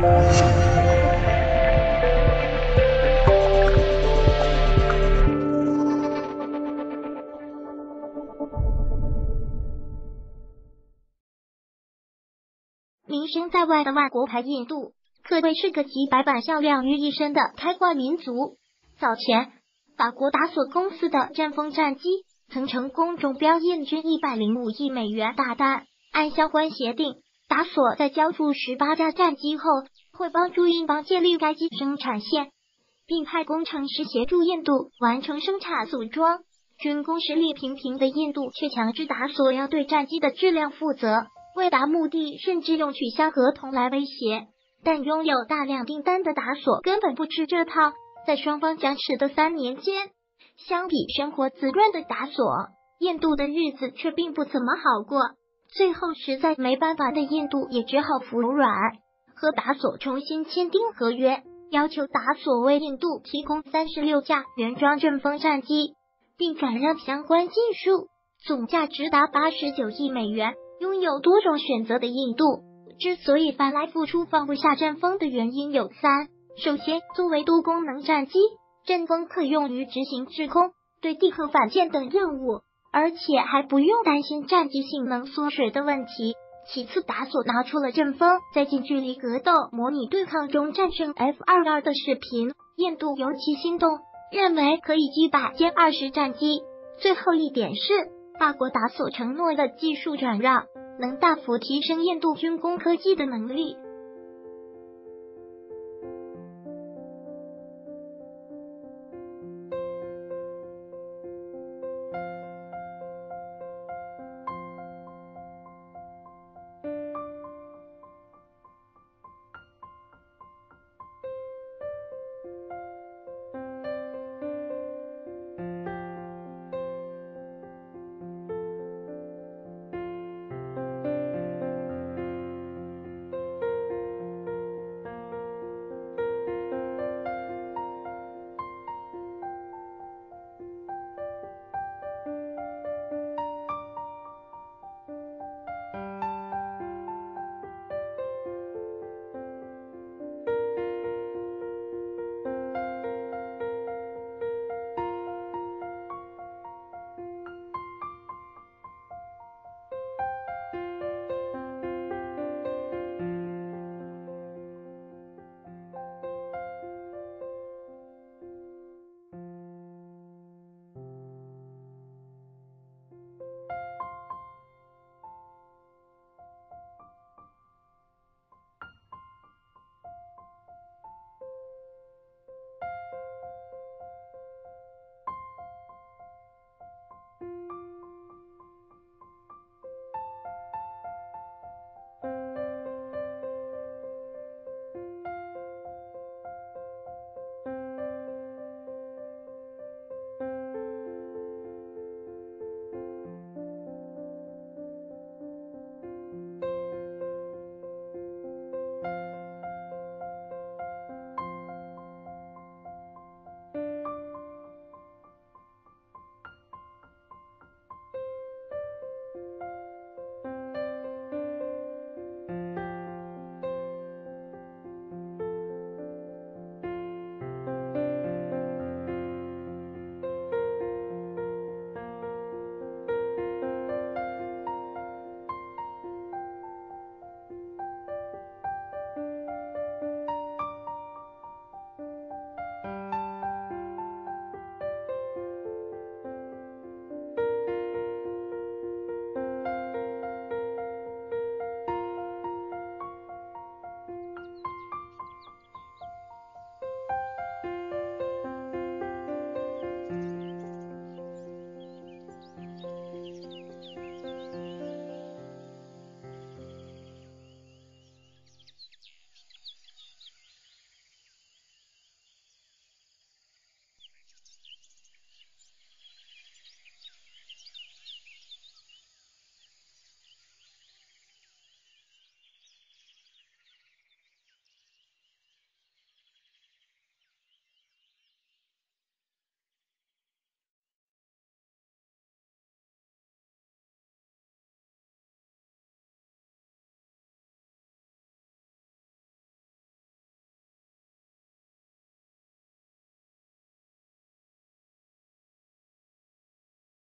名声在外的外国牌印度，可谓是个集百板销量于一身的开挂民族。早前，法国达索公司的阵风战机曾成功中标印军一百零五亿美元大单。按相关协定，达索在交付十八架战机后，会帮助印方建立该机生产线，并派工程师协助印度完成生产组装。军工实力平平的印度，却强制达索要对战机的质量负责。为达目的，甚至用取消合同来威胁。但拥有大量订单的达索根本不吃这套。在双方僵持的三年间，相比生活滋润的达索，印度的日子却并不怎么好过。最后实在没办法的印度也只好服软，和达索重新签订合约，要求达索为印度提供三十六架原装阵风战机，并转让相关技术，总价值达八十九亿美元。拥有多种选择的印度，之所以翻来覆出放不下阵风的原因有三：首先，作为多功能战机，阵风可用于执行制空、对地和反舰等任务，而且还不用担心战机性能缩水的问题。其次，达索拿出了阵风在近距离格斗模拟对抗中战胜 F 二二的视频，印度尤其心动，认为可以击败歼二十战机。最后一点是。法国达索承诺的技术转让，能大幅提升印度军工科技的能力。